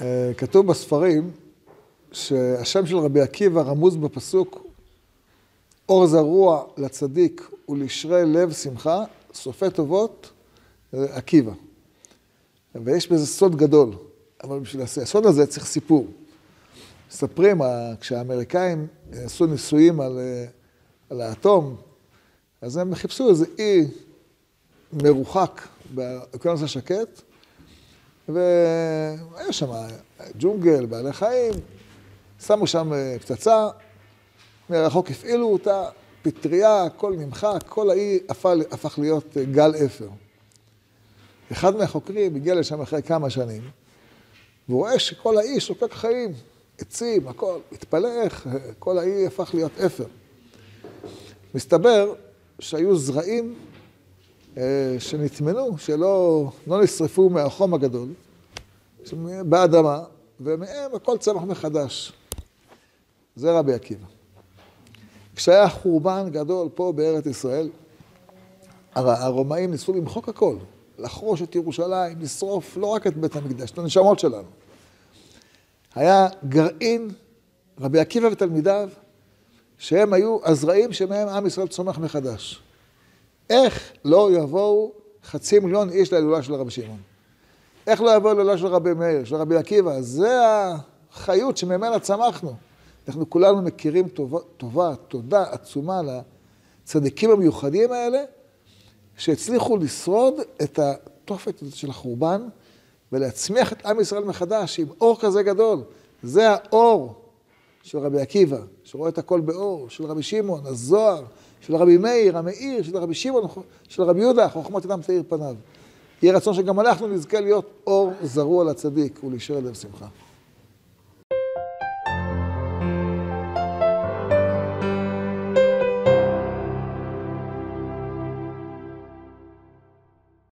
אה, כתוב בספרים שהשם של רבי עקיבא רמוז בפסוק, אור זרוע לצדיק ולשרי לב שמחה, סופי טובות, עקיבא. ויש בזה סוד גדול, אבל בשביל הסוד הזה צריך סיפור. מספרים, כשהאמריקאים עשו ניסויים על, על האטום, אז הם חיפשו איזה אי מרוחק באוקיינוס השקט, והיה שם ג'ונגל, בעלי חיים, שמו שם פצצה, מרחוק הפעילו אותה, פטריה, הכל נמחק, כל האי הפך, הפך להיות גל אפר. אחד מהחוקרים הגיע לשם אחרי כמה שנים, והוא רואה שכל האי שוקק חיים, עצים, הכל, התפלא איך כל האי הפך להיות אפר. מסתבר שהיו זרעים אה, שנטמנו, שלא לא נשרפו מהחום הגדול, באדמה, ומהם הכל צמח מחדש. זה רבי עקיבא. כשהיה חורבן גדול פה בארץ ישראל, הרומאים ניסו למחוק הכל, לחרוש את ירושלים, לשרוף לא רק את בית המקדש, את הנשמות שלנו. היה גרעין, רבי עקיבא ותלמידיו, שהם היו הזרעים שמהם עם ישראל צומח מחדש. איך לא יבואו חצי מיליון איש להילולה של רבי שמעון? איך לא יבואו להילולה של רבי מאיר, של רבי עקיבא? זה החיות שממנה צמחנו. אנחנו כולנו מכירים טובה, טובה, תודה עצומה לצדיקים המיוחדים האלה, שהצליחו לשרוד את התופת הזאת של החורבן ולהצמיח את עם ישראל מחדש עם אור כזה גדול. זה האור של רבי עקיבא, שרואה את הכל באור, של רבי שמעון, הזוהר, של רבי מאיר, המאיר, של רבי שמעון, של רבי יהודה, חוכמת אדם תאיר פניו. יהיה רצון שגם אנחנו נזכה להיות אור זרוע לצדיק ולהישאר לב שמחה.